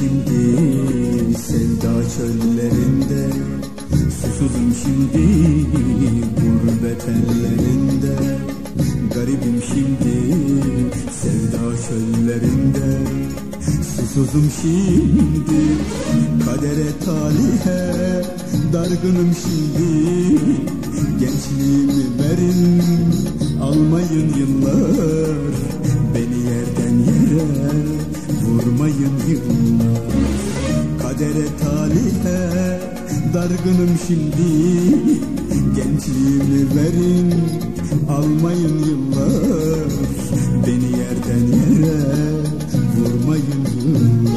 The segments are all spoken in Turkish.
şimdi sevda çöllerinde. Susuzum şimdi gurbet ellerinde. Garibim şimdi sevda çöllerinde. Susuzum şimdi kadere talihe. Dargınım şimdi gençliğimi verin. Almayın yıllar kadere talihe Dargınım şimdi. Gençliğimi verin Almayın yıllar. Beni yerden yere Vurmayın yıllar.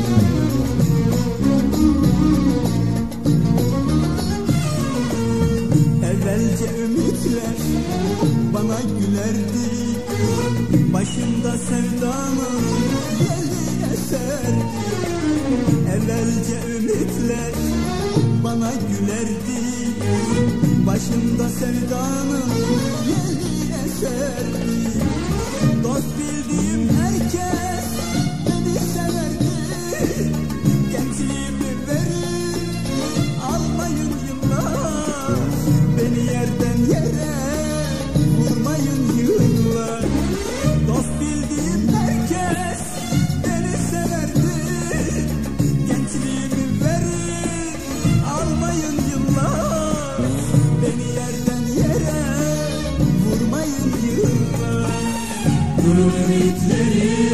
Evvelce ümitler bana gülerdi. Başında sevdanın gülerdi. Başında sevdanın yeli eserdi. Dost bildiğim herkes beni severdi. Gençliğimi verin almayın yıllar. Beni yerden yere vurmayın yıllar. Dost bildiğim herkes vurmayın yıllar